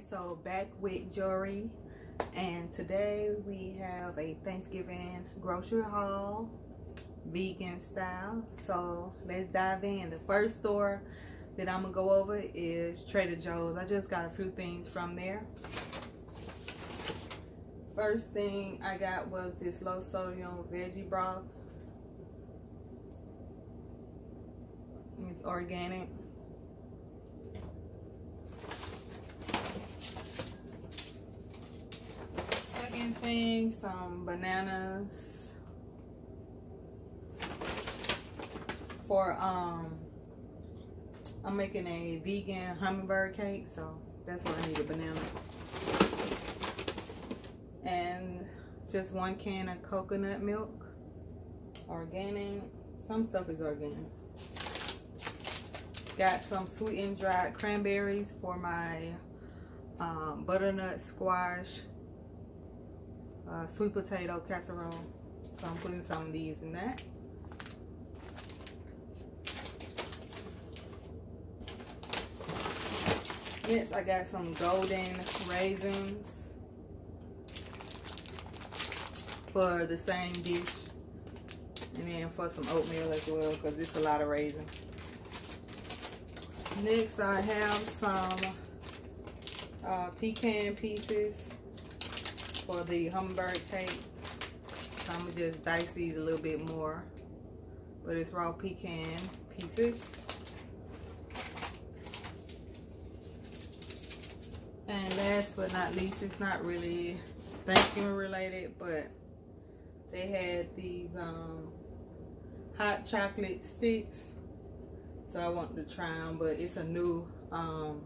So back with Jore, and today we have a Thanksgiving grocery haul, vegan style. So let's dive in. The first store that I'm gonna go over is Trader Joe's. I just got a few things from there. First thing I got was this low sodium veggie broth. It's organic. Thing, some bananas for um I'm making a vegan hummingbird cake, so that's what I need the bananas. And just one can of coconut milk, organic. Some stuff is organic. Got some sweetened dried cranberries for my um, butternut squash uh, sweet potato casserole. So I'm putting some of these in that. Next, I got some golden raisins for the same dish. And then for some oatmeal as well, because it's a lot of raisins. Next, I have some uh, pecan pieces for the hummingbird cake. So I'm gonna just dice these a little bit more. But it's raw pecan pieces. And last but not least, it's not really Thanksgiving related, but they had these um, hot chocolate sticks. So I wanted to try them, but it's a new um,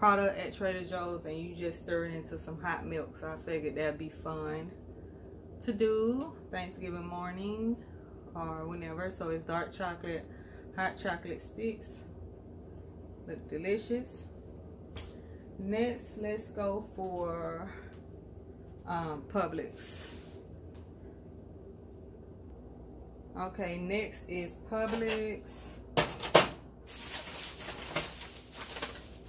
product at Trader Joe's and you just stir it into some hot milk. So I figured that'd be fun to do Thanksgiving morning or whenever. So it's dark chocolate, hot chocolate sticks. Look delicious. Next, let's go for um, Publix. Okay, next is Publix.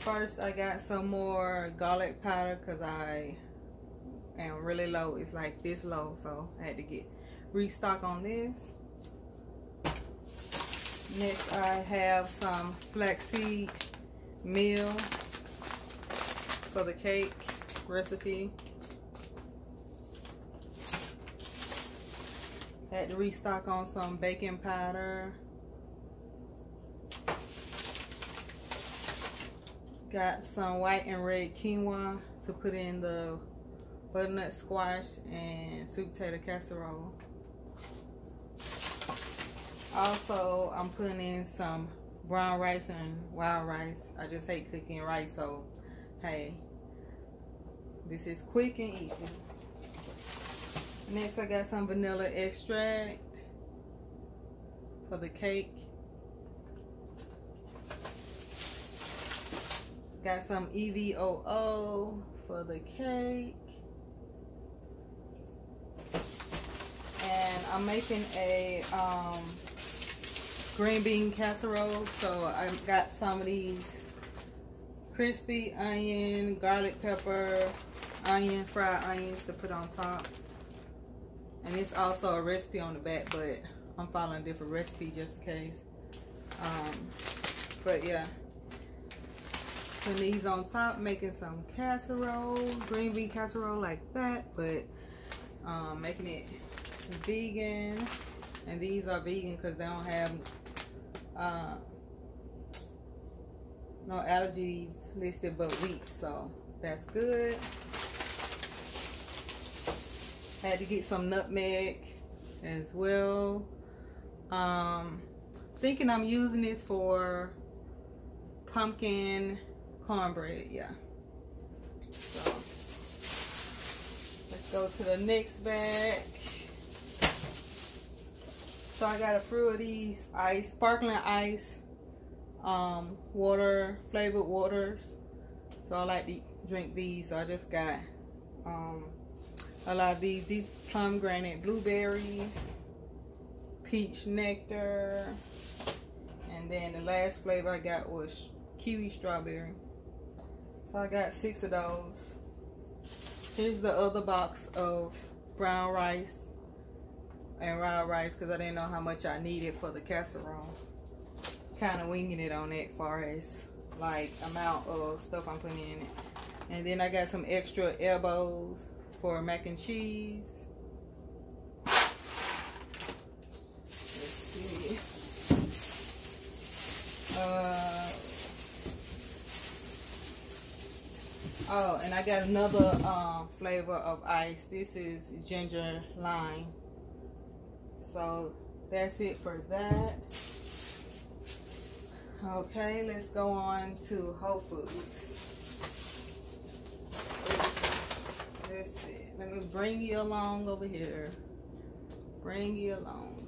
First, I got some more garlic powder because I am really low. It's like this low, so I had to get restock on this. Next, I have some flaxseed meal for the cake recipe. Had to restock on some baking powder. Got some white and red quinoa to put in the butternut squash and sweet potato casserole. Also, I'm putting in some brown rice and wild rice. I just hate cooking rice, so hey, this is quick and easy. Next, I got some vanilla extract for the cake. Got some EVOO for the cake. And I'm making a um, green bean casserole. So I got some of these crispy onion, garlic pepper, onion, fried onions to put on top. And it's also a recipe on the back, but I'm following a different recipe just in case. Um, but yeah. Putting these on top, making some casserole, green bean casserole like that, but um, making it vegan. And these are vegan because they don't have uh, no allergies listed but wheat, so that's good. Had to get some nutmeg as well. Um, thinking I'm using this for pumpkin cornbread, yeah. So let's go to the next bag. So I got a few of these ice, sparkling ice, um, water, flavored waters. So I like to drink these. So I just got um, a lot of these. These pomegranate blueberry, peach nectar, and then the last flavor I got was kiwi strawberry. So I got six of those. Here's the other box of brown rice and raw rice because I didn't know how much I needed for the casserole. Kind of winging it on that far as like amount of stuff I'm putting in it. And then I got some extra elbows for mac and cheese. Let's see. Uh, oh, and I got another um, flavor of ice. This is ginger lime. So that's it for that. Okay, let's go on to Whole Foods. Let's see. Let me bring you along over here. Bring you along.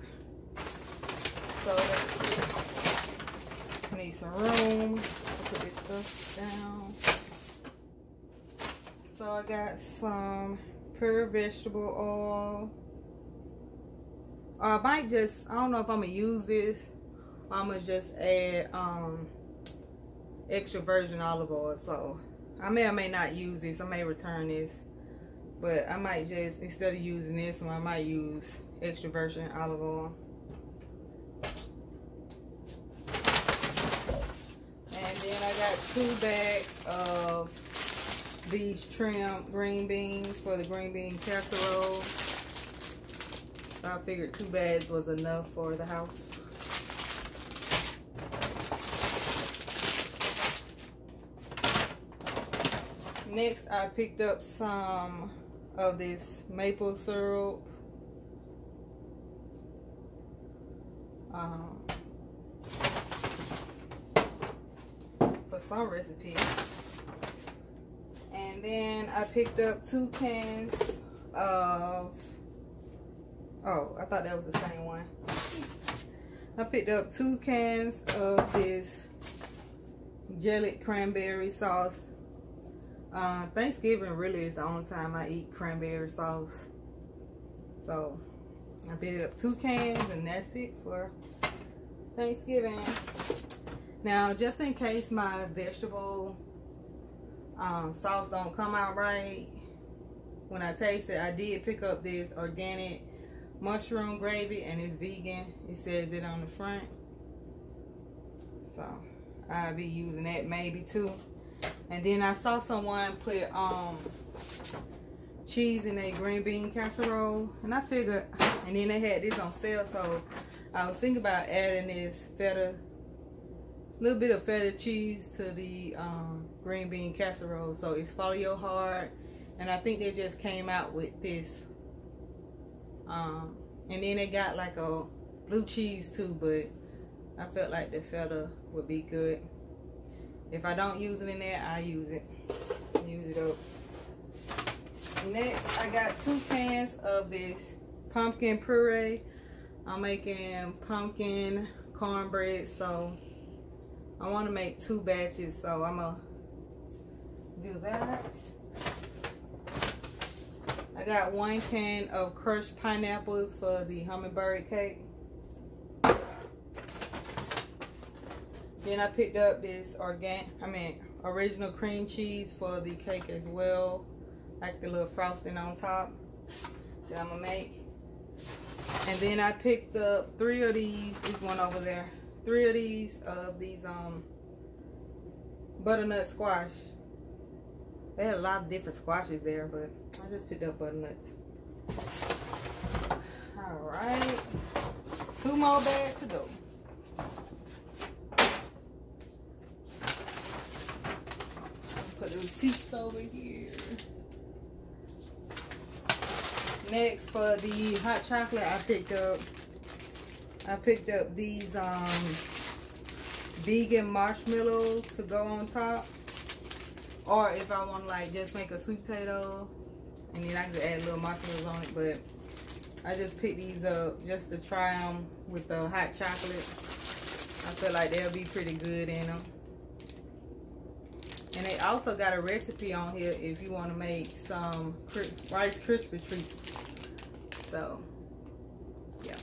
So let's see. I need some room put this stuff down. So I got some pure vegetable oil. or I might just, I don't know if I'm gonna use this. I'm gonna just add um, extra virgin olive oil. So I may or may not use this. I may return this. But I might just, instead of using this one, I might use extra virgin olive oil. And then I got two bags of these trim green beans for the green bean casserole. So I figured two bags was enough for the house. Next, I picked up some of this maple syrup. Um, for some recipe. Then I picked up two cans of, oh, I thought that was the same one. I picked up two cans of this jellied cranberry sauce uh, Thanksgiving really is the only time I eat cranberry sauce. So I picked up two cans and that's it for Thanksgiving. Now, just in case my vegetable um, sauce don't come out right, when I taste it, I did pick up this organic mushroom gravy and it's vegan. It says it on the front. So I'll be using that maybe too. And then I saw someone put um cheese in a green bean casserole. And I figured, and then they had this on sale. So I was thinking about adding this feta, little bit of feta cheese to the um, green bean casserole. So it's follow your heart. And I think they just came out with this. Um, and then they got like a blue cheese too, but I felt like the feta would be good. If I don't use it in there, I use it. Use it up. Next, I got two cans of this pumpkin puree. I'm making pumpkin cornbread, so I want to make two batches, so I'm going to do that. I got one can of crushed pineapples for the hummingbird cake. Then I picked up this organic, I mean, original cream cheese for the cake as well. Like the little frosting on top that I'm gonna make. And then I picked up three of these, is one over there. Three of these of these um butternut squash. They had a lot of different squashes there, but I just picked up butternut. All right, two more bags to go. Put the receipts over here. Next for the hot chocolate I picked up I picked up these um vegan marshmallows to go on top. Or if I want to like just make a sweet potato and then I can add little marshmallows on it. But I just picked these up just to try them with the hot chocolate. I feel like they'll be pretty good in them. And they also got a recipe on here if you want to make some Rice Krispie treats. So, yeah.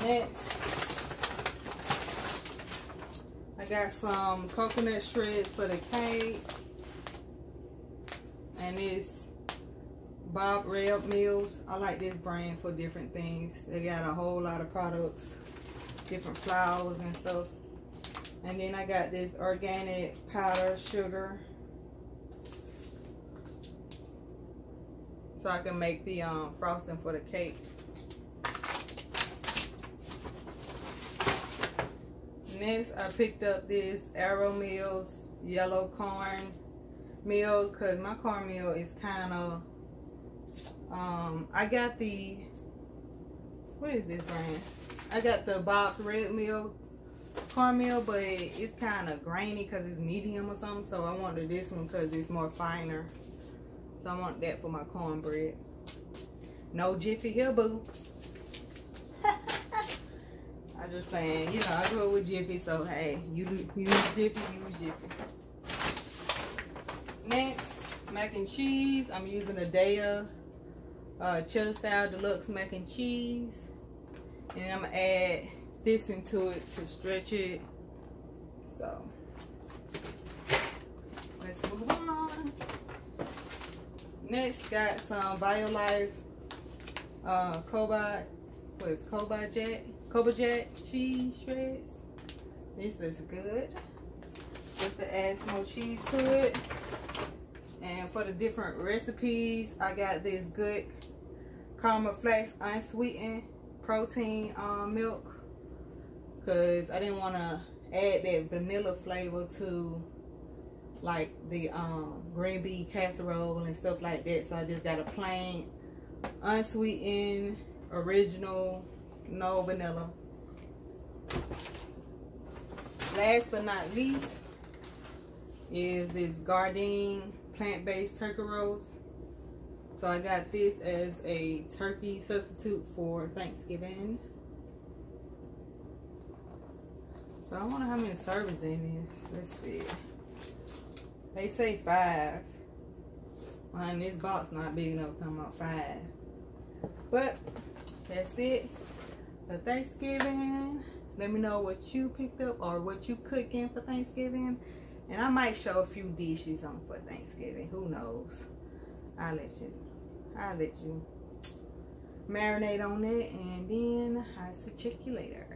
Next, I got some coconut shreds for the cake. And this Bob Red Mills. I like this brand for different things. They got a whole lot of products, different flours and stuff. And then I got this organic powder sugar. So I can make the um, frosting for the cake. Next, I picked up this Arrow Mills yellow corn Mill because my cornmeal is kind of um i got the what is this brand? I got the bob's red meal but it's kind of grainy because it's medium or something so i wanted this one because it's more finer. So i want that for my cornbread. No jiffy here boo just playing you know i grew up with jiffy so hey you use jiffy use jiffy next mac and cheese i'm using a Daiya uh, cheddar style deluxe mac and cheese. And I'm gonna add this into it to stretch it. So let's move on. Next, got some Violife uh, Cobalt, what is Cobalt Jet? Cobalt Jack cheese shreds. This is good. Just to add some more cheese to it. And for the different recipes, I got this good Karma flax unsweetened protein um, milk because I didn't want to add that vanilla flavor to like the um, green bean casserole and stuff like that. So I just got a plain unsweetened original no vanilla. Last but not least is this Gardein plant-based turkey roast. So I got this as a turkey substitute for Thanksgiving. So I wonder how many servings in this. Let's see. They say five. Well, this box not big enough talking about five. But that's it Thanksgiving. Let me know what you picked up or what you cooking for Thanksgiving. And I might show a few dishes on for Thanksgiving. Who knows? I'll let you I'll let you marinate on it and then I'll check you later.